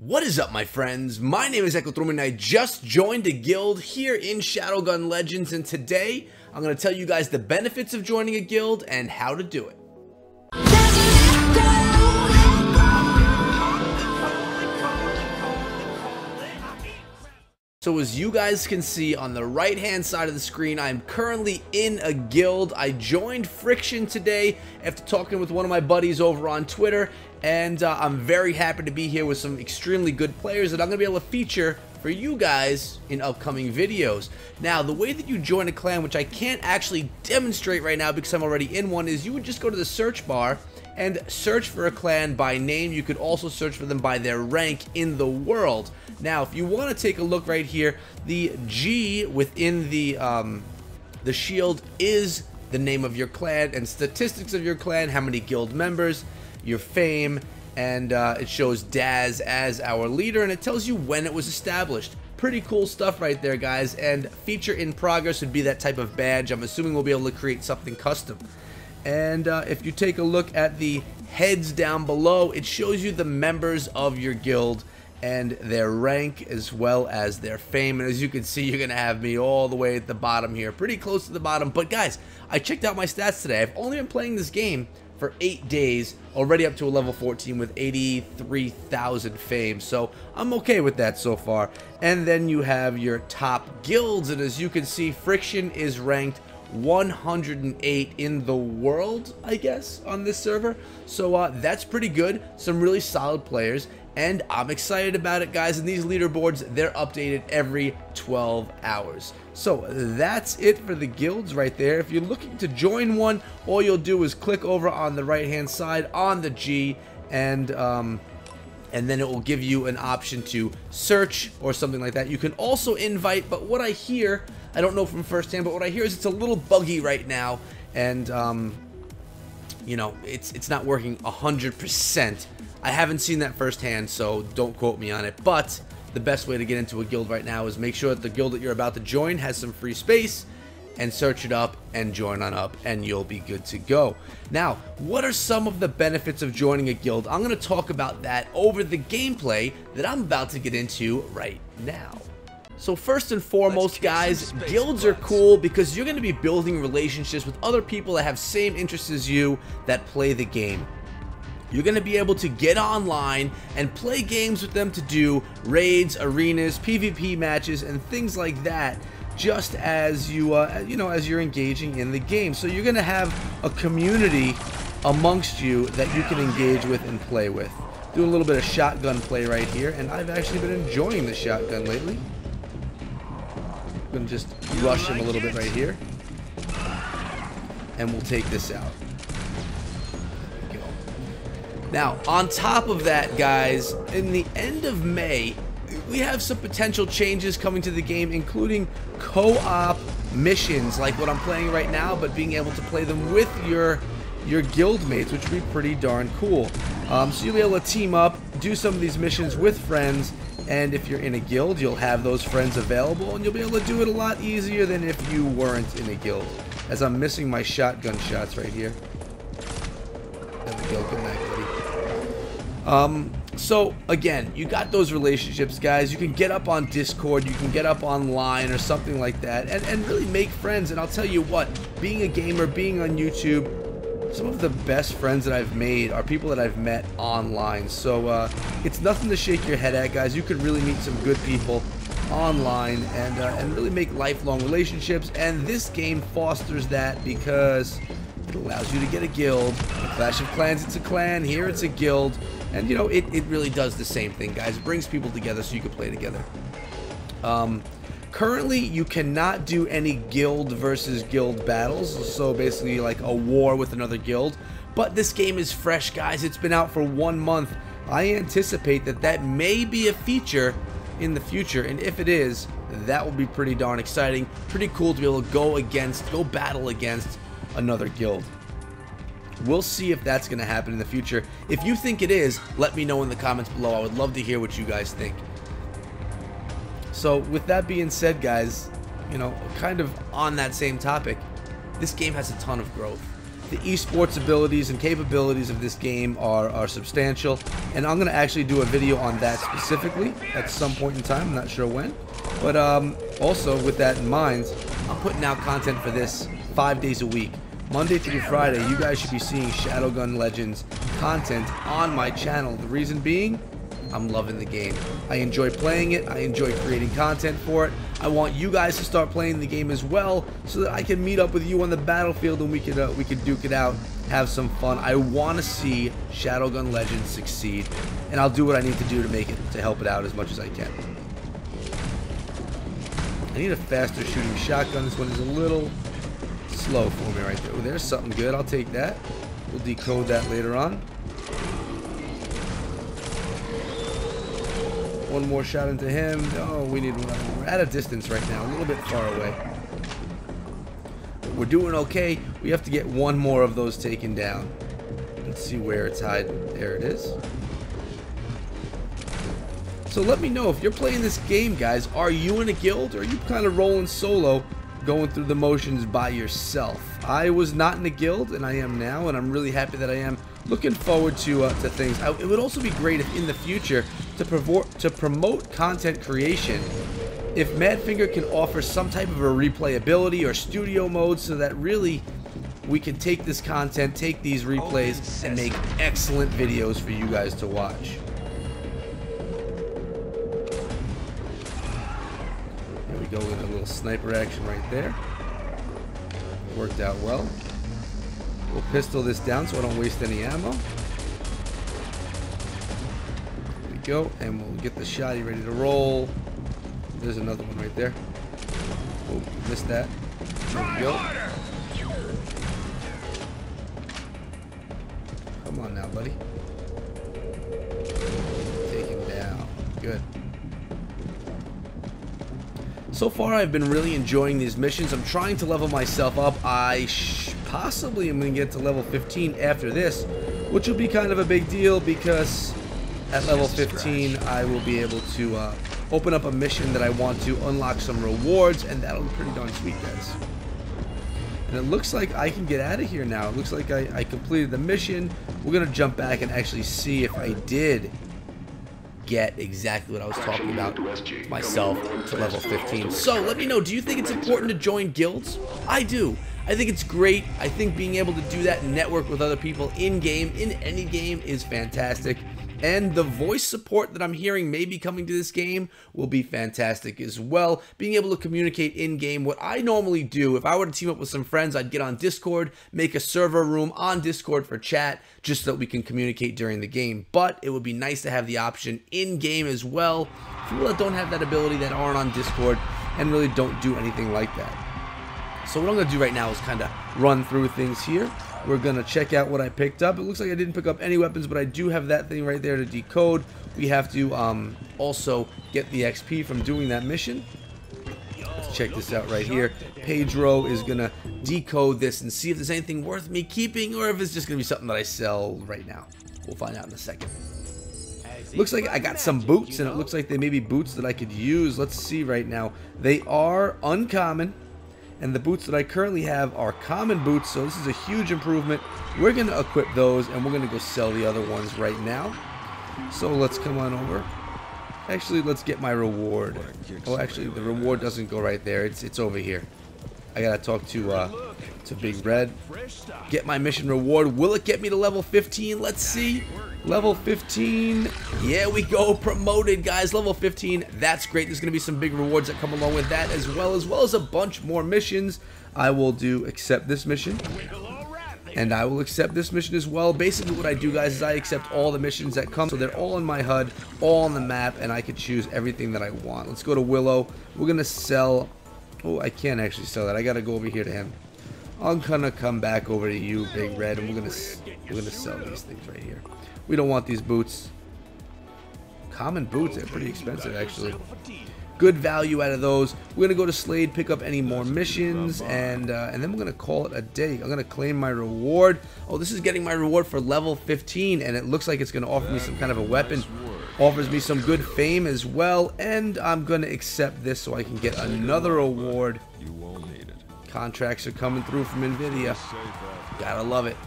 What is up, my friends? My name is Echo ThruMe and I just joined a guild here in Shadowgun Legends, and today I'm going to tell you guys the benefits of joining a guild and how to do it. So as you guys can see on the right hand side of the screen, I'm currently in a guild. I joined Friction today after talking with one of my buddies over on Twitter, and uh, I'm very happy to be here with some extremely good players that I'm going to be able to feature for you guys in upcoming videos. Now, the way that you join a clan, which I can't actually demonstrate right now because I'm already in one, is you would just go to the search bar and search for a clan by name. You could also search for them by their rank in the world. Now, if you want to take a look right here, the G within the um, the shield is the name of your clan and statistics of your clan, how many guild members, your fame, and uh, it shows Daz as our leader, and it tells you when it was established. Pretty cool stuff right there, guys, and feature in progress would be that type of badge. I'm assuming we'll be able to create something custom. And uh, if you take a look at the heads down below, it shows you the members of your guild and their rank as well as their fame. And as you can see, you're going to have me all the way at the bottom here, pretty close to the bottom. But guys, I checked out my stats today. I've only been playing this game for eight days, already up to a level 14 with 83,000 fame. So I'm okay with that so far. And then you have your top guilds. And as you can see, Friction is ranked 108 in the world, I guess, on this server. So uh, that's pretty good. Some really solid players. And I'm excited about it, guys. And these leaderboards, they're updated every 12 hours. So that's it for the guilds right there. If you're looking to join one, all you'll do is click over on the right-hand side on the G and... Um, and then it will give you an option to search or something like that. You can also invite, but what I hear, I don't know from firsthand, but what I hear is it's a little buggy right now, and um, you know, it's it's not working 100%. I haven't seen that firsthand, so don't quote me on it, but the best way to get into a guild right now is make sure that the guild that you're about to join has some free space, and search it up and join on up and you'll be good to go. Now, what are some of the benefits of joining a guild? I'm going to talk about that over the gameplay that I'm about to get into right now. So first and foremost, guys, guilds are cool because you're going to be building relationships with other people that have same interests as you that play the game. You're going to be able to get online and play games with them to do raids, arenas, PvP matches, and things like that just as you uh, you know as you're engaging in the game. So you're going to have a community amongst you that you can engage with and play with. Do a little bit of shotgun play right here, and I've actually been enjoying the shotgun lately. Going to just rush him a little bit right here. And we'll take this out. Now, on top of that, guys, in the end of May, we have some potential changes coming to the game, including co-op missions like what I'm playing right now, but being able to play them with your your guild mates, which would be pretty darn cool. Um, so you'll be able to team up, do some of these missions with friends, and if you're in a guild, you'll have those friends available, and you'll be able to do it a lot easier than if you weren't in a guild. As I'm missing my shotgun shots right here. Um, so again, you got those relationships, guys. You can get up on Discord, you can get up online or something like that, and, and really make friends. And I'll tell you what, being a gamer, being on YouTube, some of the best friends that I've made are people that I've met online. So uh, it's nothing to shake your head at, guys. You could really meet some good people online and uh, and really make lifelong relationships. And this game fosters that because it allows you to get a guild. In Clash of Clans, it's a clan. Here, it's a guild. And, you know, it, it really does the same thing, guys. It brings people together so you can play together. Um, currently, you cannot do any guild versus guild battles. So, basically, like a war with another guild. But this game is fresh, guys. It's been out for one month. I anticipate that that may be a feature in the future. And if it is, that will be pretty darn exciting. Pretty cool to be able to go against, go battle against another guild. We'll see if that's going to happen in the future. If you think it is, let me know in the comments below. I would love to hear what you guys think. So with that being said, guys, you know, kind of on that same topic, this game has a ton of growth. The esports abilities and capabilities of this game are, are substantial, and I'm going to actually do a video on that specifically at some point in time. I'm not sure when. But um, also, with that in mind, I'm putting out content for this five days a week. Monday through Friday, you guys should be seeing Shadowgun Legends content on my channel. The reason being, I'm loving the game. I enjoy playing it. I enjoy creating content for it. I want you guys to start playing the game as well, so that I can meet up with you on the battlefield and we can uh, we could duke it out, have some fun. I want to see Shadowgun Legends succeed, and I'll do what I need to do to make it to help it out as much as I can. I need a faster shooting shotgun. This one is a little slow for me right there. Oh, there's something good. I'll take that. We'll decode that later on. One more shot into him. Oh, we need one. We're at a distance right now, a little bit far away. We're doing okay. We have to get one more of those taken down. Let's see where it's hiding. There it is. So let me know if you're playing this game, guys. Are you in a guild or are you kind of rolling solo, going through the motions by yourself? I was not in a guild, and I am now, and I'm really happy that I am looking forward to uh, to things. I, it would also be great if in the future to, to promote content creation, if Madfinger can offer some type of a replayability or studio mode so that really we can take this content, take these replays, and make excellent videos for you guys to watch. Here we go with a little sniper action right there. Worked out well. We'll pistol this down so I don't waste any ammo. Go, and we'll get the shotty ready to roll. There's another one right there. Oh, missed that. Go. Come on now, buddy. Take him down. Good. So far, I've been really enjoying these missions. I'm trying to level myself up. I possibly am going to get to level 15 after this, which will be kind of a big deal because at level 15 I will be able to uh, open up a mission that I want to unlock some rewards, and that'll be pretty darn sweet, guys. And it looks like I can get out of here now. It looks like I, I completed the mission. We're going to jump back and actually see if I did get exactly what I was talking about myself to level 15. So let me know, do you think it's important to join guilds? I do. I think it's great. I think being able to do that and network with other people in-game, in any game, is fantastic. And the voice support that I'm hearing may be coming to this game will be fantastic as well. Being able to communicate in-game, what I normally do, if I were to team up with some friends, I'd get on Discord, make a server room on Discord for chat, just so that we can communicate during the game. But it would be nice to have the option in-game as well. People that don't have that ability, that aren't on Discord, and really don't do anything like that. So what I'm going to do right now is kind of run through things here. We're going to check out what I picked up. It looks like I didn't pick up any weapons, but I do have that thing right there to decode. We have to um, also get the XP from doing that mission. Let's check this out right here. Pedro is going to decode this and see if there's anything worth me keeping or if it's just going to be something that I sell right now. We'll find out in a second. Looks like I got some boots, and it looks like they may be boots that I could use. Let's see right now. They are uncommon and the boots that I currently have are common boots, so this is a huge improvement. We're going to equip those, and we're going to go sell the other ones right now. So let's come on over. Actually, let's get my reward. Oh, actually, the reward doesn't go right there. It's it's over here. I gotta talk to uh, to Big Red. Get my mission reward. Will it get me to level 15? Let's see. Level 15. Yeah, we go. Promoted, guys. Level 15. That's great. There's to be some big rewards that come along with that as well, as well as a bunch more missions. I will do accept this mission. And I will accept this mission as well. Basically, what I do, guys, is I accept all the missions that come. So they're all in my HUD, all on the map, and I can choose everything that I want. Let's go to Willow. We're going to sell... Oh, I can't actually sell that. I got to go over here to him. I'm to come back over to you, Big Red, and we're to we're gonna sell these things right here. We don't want these boots. Common boots, they're pretty expensive actually. Good value out of those. We're gonna go to Slade, pick up any more missions, and uh, and then we're gonna call it a day. I'm gonna claim my reward. Oh, this is getting my reward for level 15, and it looks like it's gonna offer me some kind of a weapon. Offers me some good fame as well, and I'm gonna accept this so I can get another award You won't need it. Contracts are coming through from NVIDIA. Gotta love it.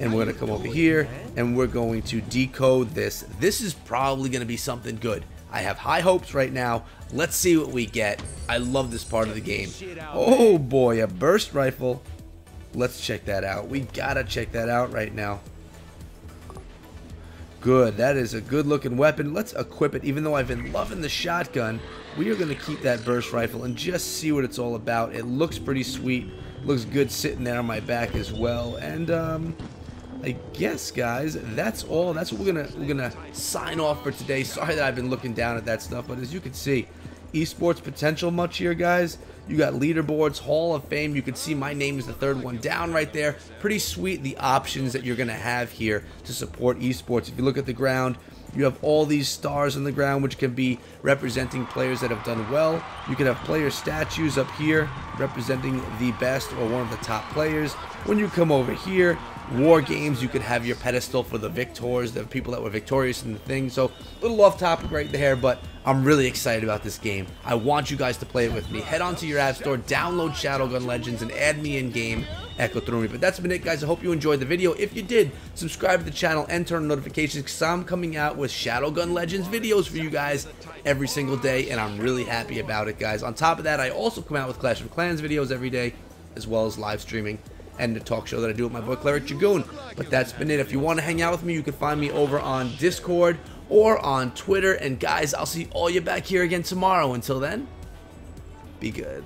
And we're going to come over here and we're going to decode this. This is probably going to be something good. I have high hopes right now. Let's see what we get. I love this part of the game. Oh boy, a burst rifle. Let's check that out. We gotta check that out right now. Good. That is a good looking weapon. Let's equip it. Even though I've been loving the shotgun, we are going to keep that burst rifle and just see what it's all about. It looks pretty sweet. Looks good sitting there on my back as well. And um, I guess, guys, that's all. That's what we're gonna we're gonna sign off for today. Sorry that I've been looking down at that stuff, but as you can see, esports potential much here, guys. You got leaderboards, Hall of Fame. You can see my name is the third one down right there. Pretty sweet the options that you're gonna have here to support esports. If you look at the ground, you have all these stars on the ground, which can be representing players that have done well. You can have player statues up here representing the best or one of the top players. When you come over here, war games, you could have your pedestal for the victors, the people that were victorious in the thing. So a little off topic right there, but I'm really excited about this game. I want you guys to play it with me. Head on to your app store, download Shadowgun Legends, and add me in game. Echo through me. But that's been it, guys. I hope you enjoyed the video. If you did, subscribe to the channel and turn on notifications because I'm coming out with Shadowgun Legends videos for you guys every single day, and I'm really happy about it, guys. On top of that, I also come out with Clash of Clans videos every day, as well as live streaming and the talk show that I do with my boy Cleric Dragoon. But that's been it. If you want to hang out with me, you can find me over on Discord or on Twitter. And guys, I'll see all you back here again tomorrow. Until then, be good.